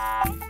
Bye.